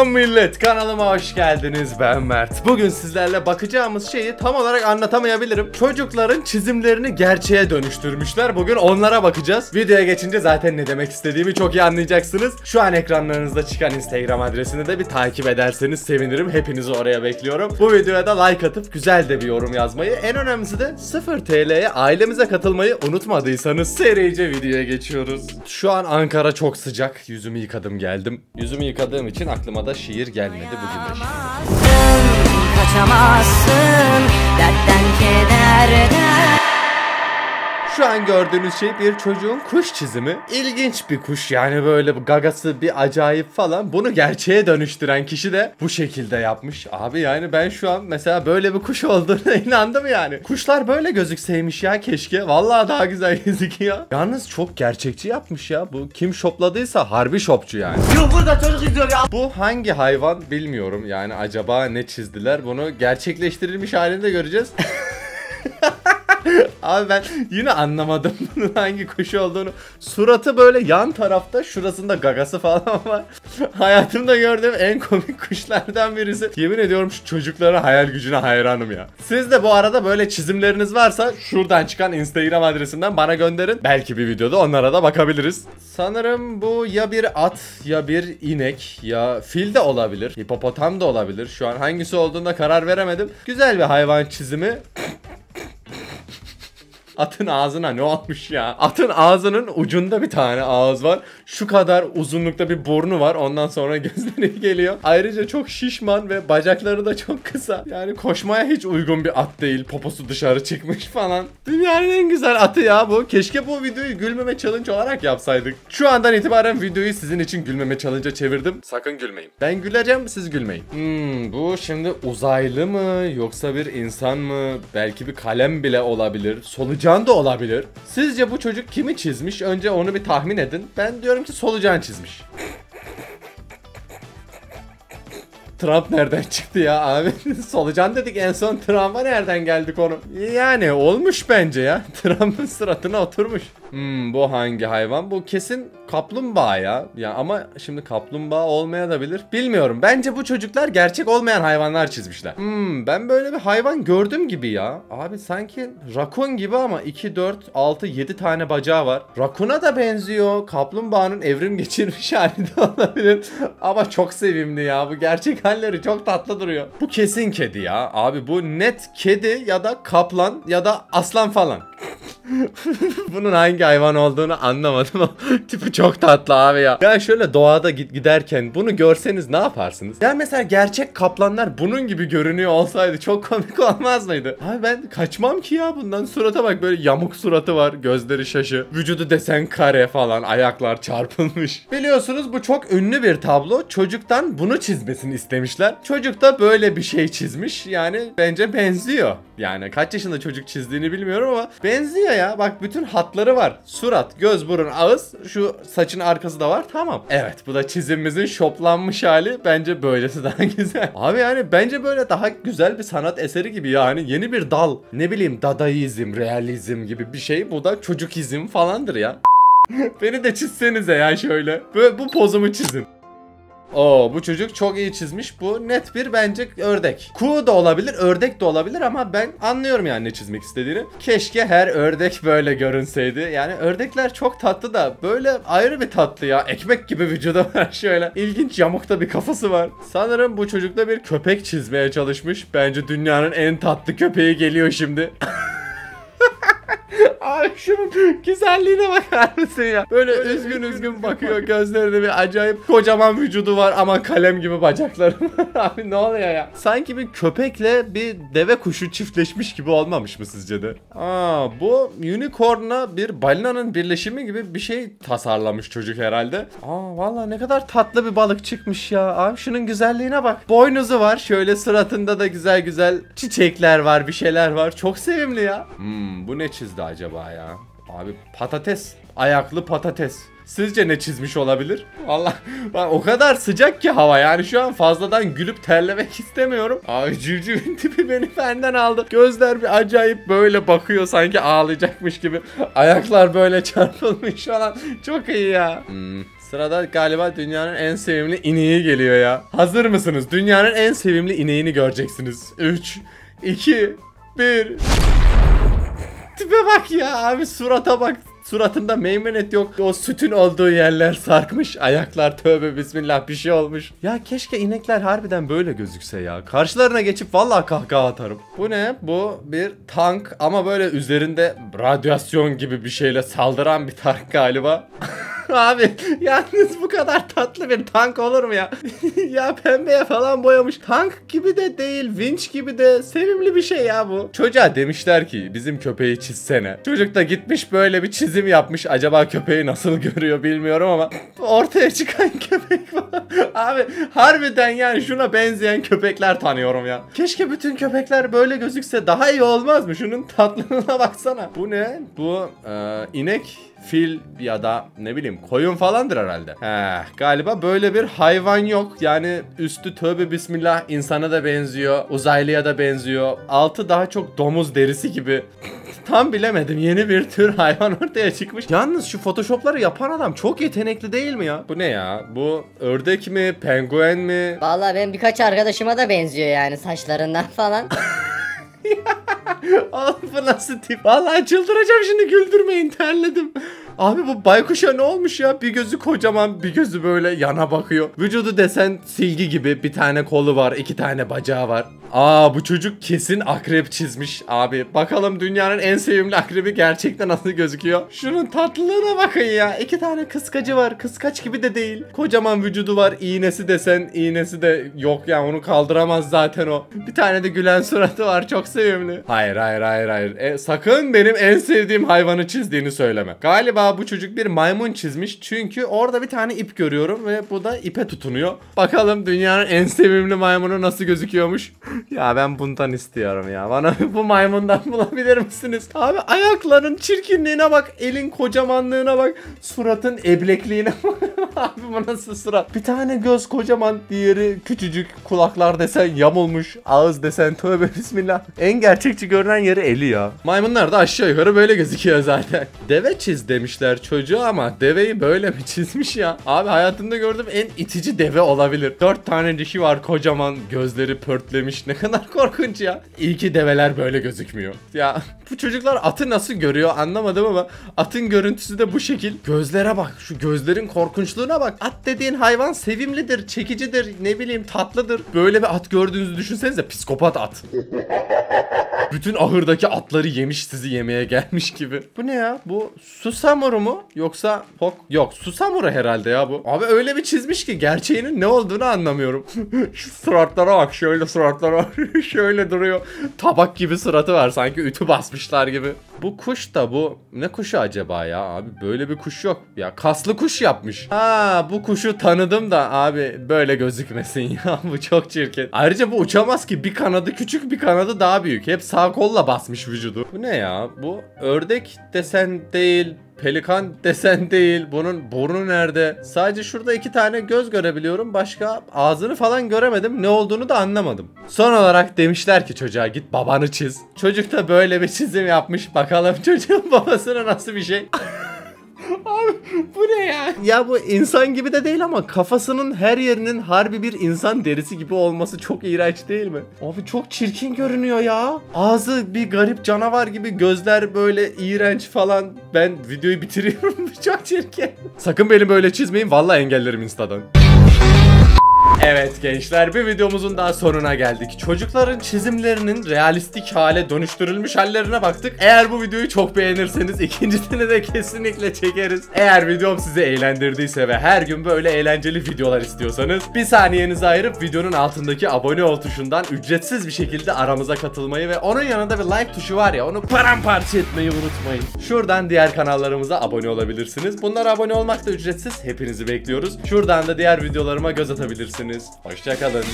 Selam millet kanalıma hoş geldiniz. Ben Mert. Bugün sizlerle bakacağımız şeyi tam olarak anlatamayabilirim. Çocukların çizimlerini gerçeğe dönüştürmüşler. Bugün onlara bakacağız. Videoya geçince zaten ne demek istediğimi çok iyi anlayacaksınız. Şu an ekranlarınızda çıkan instagram adresini de bir takip ederseniz sevinirim. Hepinizi oraya bekliyorum. Bu videoya da like atıp güzel de bir yorum yazmayı En önemlisi de 0 TL'ye ailemize katılmayı unutmadıysanız serice videoya geçiyoruz. Şu an Ankara çok sıcak. Yüzümü yıkadım geldim. Yüzümü yıkadığım için aklıma da şiir gelmedi bugün de. Kaçamazsın, dertten kederden. Şu an gördüğünüz şey bir çocuğun kuş çizimi. İlginç bir kuş yani böyle gagası bir acayip falan. Bunu gerçeğe dönüştüren kişi de bu şekilde yapmış. Abi yani ben şu an mesela böyle bir kuş olduğuna inandım yani. Kuşlar böyle gözükseymiş ya keşke. Vallahi daha güzel gözüküyor. Yalnız çok gerçekçi yapmış ya. Bu kim şopladıysa harbi şopçu yani. burada çocuk izliyor ya. Bu hangi hayvan bilmiyorum yani acaba ne çizdiler bunu gerçekleştirilmiş halinde göreceğiz. Abi ben yine anlamadım bunun hangi kuş olduğunu. Suratı böyle yan tarafta şurasında gagası falan var. Hayatımda gördüğüm en komik kuşlardan birisi. Yemin ediyorum şu çocuklara hayal gücüne hayranım ya. Siz de bu arada böyle çizimleriniz varsa şuradan çıkan Instagram adresinden bana gönderin. Belki bir videoda onlara da bakabiliriz. Sanırım bu ya bir at ya bir inek ya fil de olabilir. Hipopotam da olabilir. Şu an hangisi olduğunda karar veremedim. Güzel bir hayvan çizimi. Atın ağzına ne olmuş ya? Atın ağzının ucunda bir tane ağız var. Şu kadar uzunlukta bir burnu var. Ondan sonra gözleri geliyor. Ayrıca çok şişman ve bacakları da çok kısa. Yani koşmaya hiç uygun bir at değil. Poposu dışarı çıkmış falan. Dünyanın en güzel atı ya bu. Keşke bu videoyu gülmeme challenge olarak yapsaydık. Şu andan itibaren videoyu sizin için gülmeme challenge'a çevirdim. Sakın gülmeyin. Ben güleceğim siz gülmeyin. Hmm, bu şimdi uzaylı mı yoksa bir insan mı? Belki bir kalem bile olabilir. Solucan da olabilir. Sizce bu çocuk kimi çizmiş? Önce onu bir tahmin edin. Ben diyorum ki solucan çizmiş. Trump nereden çıktı ya abi? Solucan dedik en son Trump'a nereden geldik onu? Yani olmuş bence ya. Trump'ın suratına oturmuş. Hmm, bu hangi hayvan? Bu kesin kaplumbağa ya. Ya ama şimdi kaplumbağa olmayabilir. Bilmiyorum. Bence bu çocuklar gerçek olmayan hayvanlar çizmişler. Hmm, ben böyle bir hayvan gördüm gibi ya. Abi sanki rakun gibi ama 2, 4, 6, 7 tane bacağı var. Rakuna da benziyor. Kaplumbağanın evrim geçirmiş hali de olabilir. ama çok sevimli ya. Bu gerçek halleri çok tatlı duruyor. Bu kesin kedi ya. Abi bu net kedi ya da kaplan ya da aslan falan. Bunun hangi hayvan olduğunu anlamadım ama tipi çok tatlı abi ya. Ya şöyle doğada giderken bunu görseniz ne yaparsınız? Ya mesela gerçek kaplanlar bunun gibi görünüyor olsaydı çok komik olmaz mıydı? Abi ben kaçmam ki ya bundan. Surata bak böyle yamuk suratı var, gözleri şaşı, vücudu desen kare falan, ayaklar çarpılmış. Biliyorsunuz bu çok ünlü bir tablo. Çocuktan bunu çizmesini istemişler. Çocuk da böyle bir şey çizmiş. Yani bence benziyor. Yani kaç yaşında çocuk çizdiğini bilmiyorum ama benziyor ya. Bak bütün hatları var. Surat, göz, burun, ağız. Şu saçın arkası da var. Tamam. Evet bu da çizimimizin şoplanmış hali. Bence böylesi daha güzel. Abi yani bence böyle daha güzel bir sanat eseri gibi yani. Yeni bir dal. Ne bileyim dadaizm, realizm gibi bir şey. Bu da çocukizm falandır ya. Beni de çizsenize ya şöyle. Böyle bu pozumu çizin. Oo bu çocuk çok iyi çizmiş. Bu net bir bence ördek. Kuğu da olabilir, ördek de olabilir ama ben anlıyorum yani ne çizmek istediğini. Keşke her ördek böyle görünseydi. Yani ördekler çok tatlı da böyle ayrı bir tatlı ya. Ekmek gibi vücudu var şöyle. İlginç yamukta bir kafası var. Sanırım bu çocukta bir köpek çizmeye çalışmış. Bence dünyanın en tatlı köpeği geliyor şimdi. Abi şunun güzelliğine bakar mısın ya? Böyle üzgün üzgün bakıyor gözlerinde bir acayip kocaman vücudu var ama kalem gibi bacakları. Abi ne oluyor ya? Sanki bir köpekle bir deve kuşu çiftleşmiş gibi olmamış mı sizce de? Aa bu unicorn'la bir balinanın birleşimi gibi bir şey tasarlamış çocuk herhalde. Aa valla ne kadar tatlı bir balık çıkmış ya. Abi şunun güzelliğine bak. Boynuzu var. Şöyle suratında da güzel güzel çiçekler var, bir şeyler var. Çok sevimli ya. Hmm bu ne çizdi acaba ya? Abi patates. Ayaklı patates. Sizce ne çizmiş olabilir? Valla o kadar sıcak ki hava yani şu an fazladan gülüp terlemek istemiyorum. Abi civcivin tipi beni benden aldı. Gözler bir acayip böyle bakıyor sanki ağlayacakmış gibi. Ayaklar böyle çarpılmış falan. Çok iyi ya. Hmm, Sırada galiba dünyanın en sevimli ineği geliyor ya. Hazır mısınız? Dünyanın en sevimli ineğini göreceksiniz. 3, 2, 1. Tipe bak ya abi surata bak. Suratında meymenet yok. O sütün olduğu yerler sarkmış. Ayaklar tövbe bismillah bir şey olmuş. Ya keşke inekler harbiden böyle gözükse ya. Karşılarına geçip vallahi kahkaha atarım. Bu ne? Bu bir tank ama böyle üzerinde radyasyon gibi bir şeyle saldıran bir tank galiba. Abi yalnız bu kadar tatlı bir tank olur mu ya? ya pembeye falan boyamış. Tank gibi de değil, vinç gibi de sevimli bir şey ya bu. Çocuğa demişler ki bizim köpeği çizsene. Çocuk da gitmiş böyle bir çizim yapmış. Acaba köpeği nasıl görüyor bilmiyorum ama ortaya çıkan köpek falan. Abi harbiden yani şuna benzeyen köpekler tanıyorum ya. Keşke bütün köpekler böyle gözükse daha iyi olmaz mı? Şunun tatlılığına baksana. Bu ne? Bu e, inek fil ya da ne bileyim koyun falandır herhalde. He, galiba böyle bir hayvan yok. Yani üstü tövbe bismillah insana da benziyor. Uzaylıya da benziyor. Altı daha çok domuz derisi gibi. Tam bilemedim. Yeni bir tür hayvan ortaya çıkmış. Yalnız şu photoshopları yapan adam çok yetenekli değil mi ya? Bu ne ya? Bu ördek mi? Penguen mi? Vallahi benim birkaç arkadaşıma da benziyor yani saçlarından falan. Oğlum bu nasıl tip? Vallahi çıldıracağım şimdi güldürmeyin terledim. Abi bu baykuşa ne olmuş ya? Bir gözü kocaman, bir gözü böyle yana bakıyor. Vücudu desen silgi gibi. Bir tane kolu var, iki tane bacağı var. Aa bu çocuk kesin akrep çizmiş abi. Bakalım dünyanın en sevimli akrebi gerçekten nasıl gözüküyor. Şunun tatlılığına bakın ya. İki tane kıskacı var. Kıskaç gibi de değil. Kocaman vücudu var. İğnesi desen iğnesi de yok ya. Onu kaldıramaz zaten o. Bir tane de gülen suratı var. Çok sevimli. Hayır hayır hayır hayır. E, sakın benim en sevdiğim hayvanı çizdiğini söyleme. Galiba bu çocuk bir maymun çizmiş. Çünkü orada bir tane ip görüyorum ve bu da ipe tutunuyor. Bakalım dünyanın en sevimli maymunu nasıl gözüküyormuş. Ya ben bundan istiyorum ya. Bana bu maymundan bulabilir misiniz? Abi ayakların çirkinliğine bak. Elin kocamanlığına bak. Suratın eblekliğine bak. Abi bu nasıl surat? Bir tane göz kocaman, diğeri küçücük. Kulaklar desen yamulmuş. Ağız desen tövbe bismillah. En gerçekçi görünen yeri eli ya. Maymunlar da aşağı yukarı böyle gözüküyor zaten. Deve çiz demişler çocuğu ama deveyi böyle mi çizmiş ya? Abi hayatımda gördüğüm en itici deve olabilir. Dört tane dişi var kocaman. Gözleri pörtlemiş. Ne kadar korkunç ya. İyi ki develer böyle gözükmüyor. Ya bu çocuklar atı nasıl görüyor anlamadım ama atın görüntüsü de bu şekil. Gözlere bak. Şu gözlerin korkunçluğuna bak. At dediğin hayvan sevimlidir, çekicidir, ne bileyim tatlıdır. Böyle bir at gördüğünüzü düşünsenize psikopat at. Bütün ahırdaki atları yemiş sizi yemeye gelmiş gibi. Bu ne ya? Bu Susamuru mu? Yoksa Pok? Yok Susamuru herhalde ya bu. Abi öyle bir çizmiş ki gerçeğinin ne olduğunu anlamıyorum. Şu suratlara bak şöyle suratlara bak. şöyle duruyor. Tabak gibi suratı var sanki ütü basmışlar gibi. Bu kuş da bu ne kuşu acaba ya abi böyle bir kuş yok ya kaslı kuş yapmış. Ha bu kuşu tanıdım da abi böyle gözükmesin ya bu çok çirkin. Ayrıca bu uçamaz ki bir kanadı küçük bir kanadı daha büyük. Hep sağ kolla basmış vücudu. Bu ne ya bu ördek desen değil Pelikan desen değil. Bunun burnu nerede? Sadece şurada iki tane göz görebiliyorum. Başka ağzını falan göremedim. Ne olduğunu da anlamadım. Son olarak demişler ki çocuğa git babanı çiz. Çocuk da böyle bir çizim yapmış. Bakalım çocuğun babasına nasıl bir şey. Abi bu ne ya? Ya bu insan gibi de değil ama kafasının her yerinin harbi bir insan derisi gibi olması çok iğrenç değil mi? Abi çok çirkin görünüyor ya. Ağzı bir garip canavar gibi gözler böyle iğrenç falan. Ben videoyu bitiriyorum. çok çirkin. Sakın beni böyle çizmeyin. Vallahi engellerim instadan. Evet gençler bir videomuzun daha sonuna geldik. Çocukların çizimlerinin realistik hale dönüştürülmüş hallerine baktık. Eğer bu videoyu çok beğenirseniz ikincisini de kesinlikle çekeriz. Eğer videom sizi eğlendirdiyse ve her gün böyle eğlenceli videolar istiyorsanız bir saniyenizi ayırıp videonun altındaki abone ol tuşundan ücretsiz bir şekilde aramıza katılmayı ve onun yanında bir like tuşu var ya onu paramparça etmeyi unutmayın. Şuradan diğer kanallarımıza abone olabilirsiniz. Bunlara abone olmak da ücretsiz. Hepinizi bekliyoruz. Şuradan da diğer videolarıma göz atabilirsiniz. Hoşçakalın.